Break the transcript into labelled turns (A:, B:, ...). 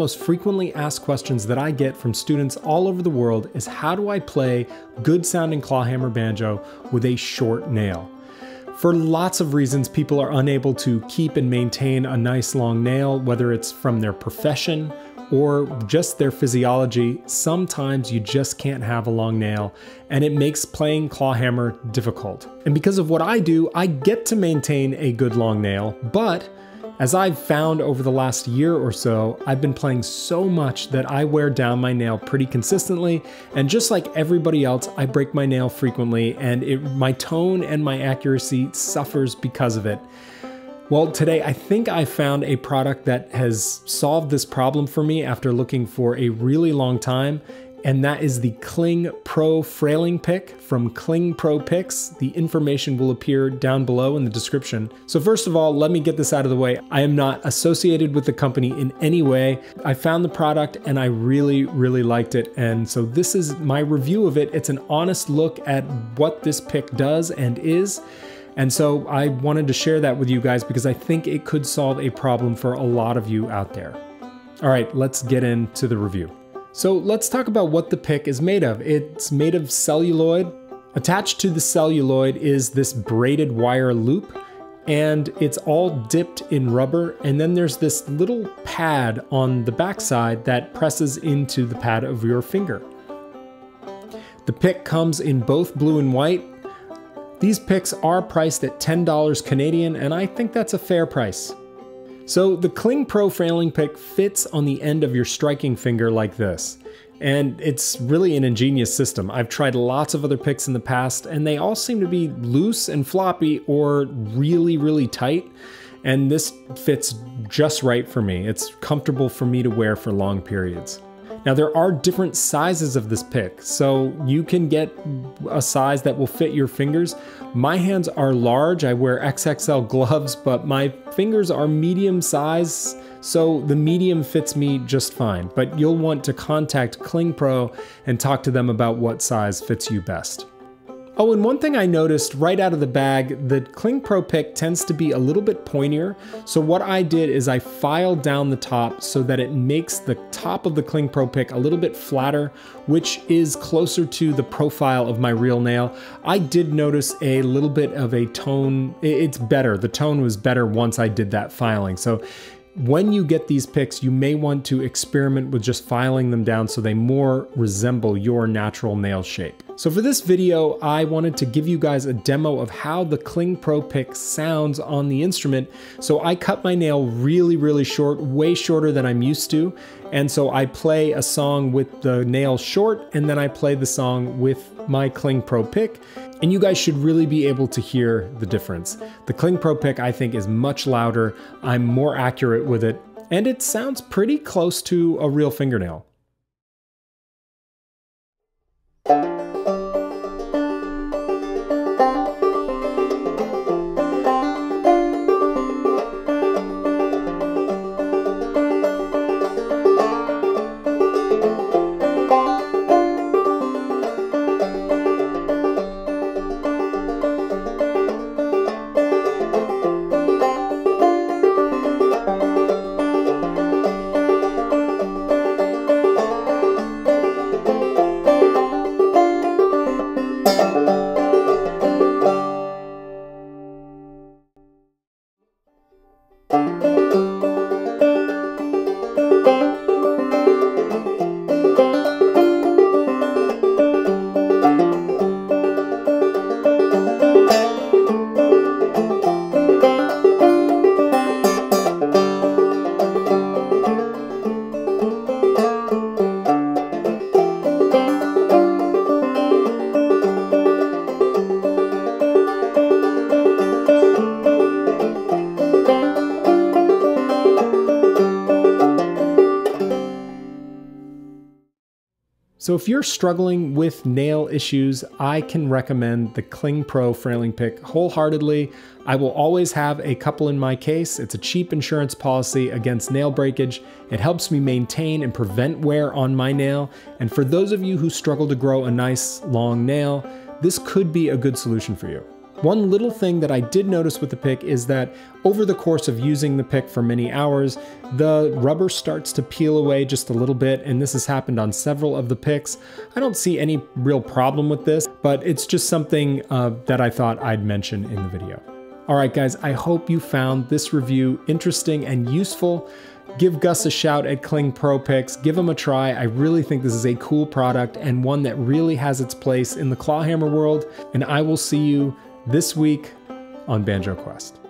A: most frequently asked questions that I get from students all over the world is how do I play good sounding clawhammer banjo with a short nail? For lots of reasons, people are unable to keep and maintain a nice long nail, whether it's from their profession or just their physiology. Sometimes you just can't have a long nail, and it makes playing clawhammer difficult. And because of what I do, I get to maintain a good long nail, but as I've found over the last year or so, I've been playing so much that I wear down my nail pretty consistently, and just like everybody else, I break my nail frequently, and it, my tone and my accuracy suffers because of it. Well, today I think I found a product that has solved this problem for me after looking for a really long time, and that is the Cling Pro Frailing Pick from Cling Pro Picks. The information will appear down below in the description. So first of all, let me get this out of the way. I am not associated with the company in any way. I found the product and I really, really liked it. And so this is my review of it. It's an honest look at what this pick does and is. And so I wanted to share that with you guys because I think it could solve a problem for a lot of you out there. All right, let's get into the review. So let's talk about what the pick is made of. It's made of celluloid. Attached to the celluloid is this braided wire loop and it's all dipped in rubber and then there's this little pad on the backside that presses into the pad of your finger. The pick comes in both blue and white. These picks are priced at $10 Canadian and I think that's a fair price. So the Cling Pro Frailing Pick fits on the end of your striking finger like this. And it's really an ingenious system. I've tried lots of other picks in the past and they all seem to be loose and floppy or really, really tight. And this fits just right for me. It's comfortable for me to wear for long periods. Now there are different sizes of this pick, so you can get a size that will fit your fingers. My hands are large, I wear XXL gloves, but my fingers are medium size, so the medium fits me just fine. But you'll want to contact Cling Pro and talk to them about what size fits you best. Oh, and one thing I noticed right out of the bag, the Cling Pro pick tends to be a little bit pointier. So what I did is I filed down the top so that it makes the top of the Cling Pro pick a little bit flatter, which is closer to the profile of my real nail. I did notice a little bit of a tone, it's better. The tone was better once I did that filing. So when you get these picks, you may want to experiment with just filing them down so they more resemble your natural nail shape. So for this video, I wanted to give you guys a demo of how the Cling Pro pick sounds on the instrument. So I cut my nail really, really short, way shorter than I'm used to. And so I play a song with the nail short, and then I play the song with my Cling Pro pick. And you guys should really be able to hear the difference. The Cling Pro pick, I think, is much louder. I'm more accurate with it, and it sounds pretty close to a real fingernail. Música So if you're struggling with nail issues, I can recommend the Cling Pro Frailing Pick wholeheartedly. I will always have a couple in my case. It's a cheap insurance policy against nail breakage. It helps me maintain and prevent wear on my nail. And for those of you who struggle to grow a nice long nail, this could be a good solution for you. One little thing that I did notice with the pick is that over the course of using the pick for many hours, the rubber starts to peel away just a little bit, and this has happened on several of the picks. I don't see any real problem with this, but it's just something uh, that I thought I'd mention in the video. All right, guys, I hope you found this review interesting and useful. Give Gus a shout at Cling Pro Picks. Give him a try. I really think this is a cool product and one that really has its place in the clawhammer world. And I will see you this week on Banjo Quest.